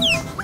Música